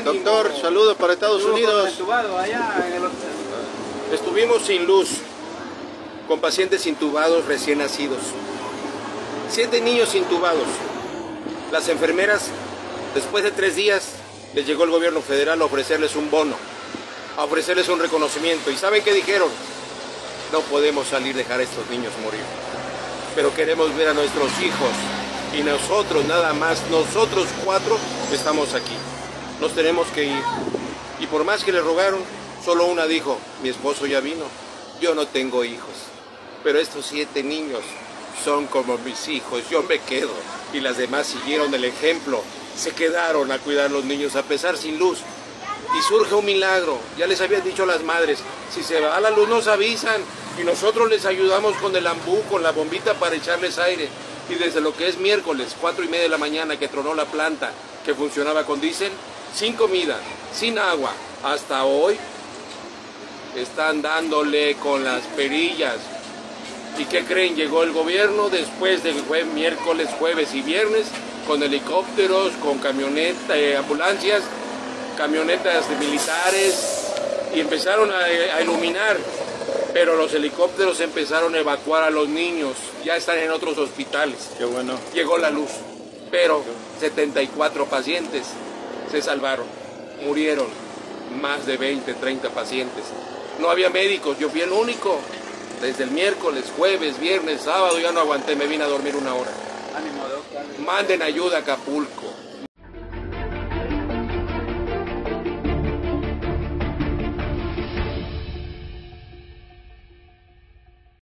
Doctor, saludos para Estados Unidos. Estuvimos sin luz, con pacientes intubados recién nacidos. Siete niños intubados. Las enfermeras, después de tres días, les llegó el gobierno federal a ofrecerles un bono, a ofrecerles un reconocimiento. ¿Y saben qué dijeron? No podemos salir dejar a estos niños morir. Pero queremos ver a nuestros hijos. Y nosotros, nada más, nosotros cuatro, estamos aquí. Nos tenemos que ir. Y por más que le rogaron, solo una dijo, mi esposo ya vino. Yo no tengo hijos. Pero estos siete niños son como mis hijos. Yo me quedo. Y las demás siguieron el ejemplo. Se quedaron a cuidar a los niños a pesar sin luz. Y surge un milagro. Ya les habían dicho las madres, si se va la luz nos avisan y nosotros les ayudamos con el ambú, con la bombita para echarles aire. Y desde lo que es miércoles, cuatro y media de la mañana, que tronó la planta, que funcionaba con diésel, sin comida, sin agua, hasta hoy, están dándole con las perillas. ¿Y qué creen? Llegó el gobierno después del jueves, miércoles, jueves y viernes, con helicópteros, con camionetas, eh, ambulancias, camionetas de militares, y empezaron a, a iluminar pero los helicópteros empezaron a evacuar a los niños, ya están en otros hospitales. Qué bueno. Llegó la luz, pero 74 pacientes se salvaron, murieron más de 20, 30 pacientes. No había médicos, yo fui el único. Desde el miércoles, jueves, viernes, sábado, ya no aguanté, me vine a dormir una hora. Manden ayuda a Acapulco.